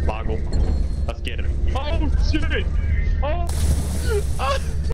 Boggle. Let's get it. Oh, shit! Oh!